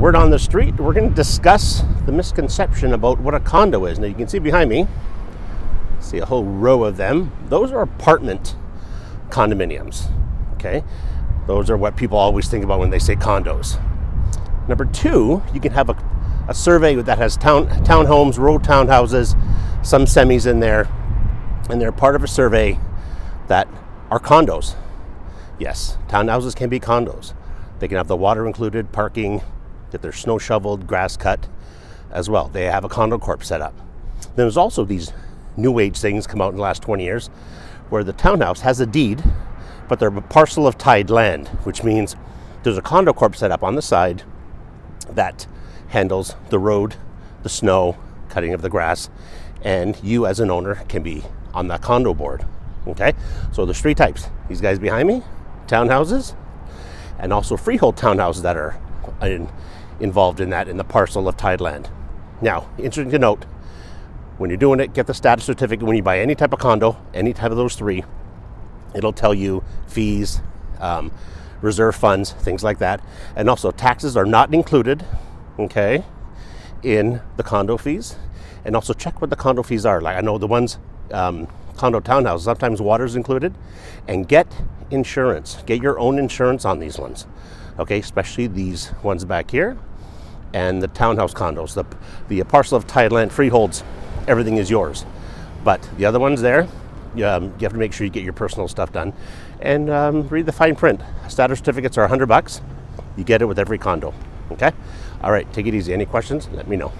word on the street, we're going to discuss the misconception about what a condo is. Now, you can see behind me, see a whole row of them. Those are apartment condominiums. Okay, those are what people always think about when they say condos. Number two, you can have a, a survey that has town townhomes, row townhouses, some semis in there, and they're part of a survey that are condos. Yes, townhouses can be condos. They can have the water included, parking, get their snow shoveled, grass cut as well. They have a condo corp set up. Then there's also these new age things come out in the last 20 years where the townhouse has a deed, but they're a parcel of tied land, which means there's a condo corp set up on the side that handles the road, the snow, cutting of the grass, and you as an owner can be on that condo board. Okay, so there's three types. These guys behind me, townhouses, and also freehold townhouses that are in, involved in that in the parcel of tied land. Now, interesting to note, when you're doing it, get the status certificate. When you buy any type of condo, any type of those three, it'll tell you fees, um, reserve funds, things like that. And also, taxes are not included, okay, in the condo fees. And also, check what the condo fees are. Like, I know the ones, um, condo townhouses, sometimes water's included. And get insurance. Get your own insurance on these ones, okay, especially these ones back here and the townhouse condos. The, the parcel of tied land freeholds everything is yours. But the other ones there, um, you have to make sure you get your personal stuff done and um, read the fine print. Status certificates are 100 bucks. You get it with every condo. Okay? All right, take it easy. Any questions? Let me know.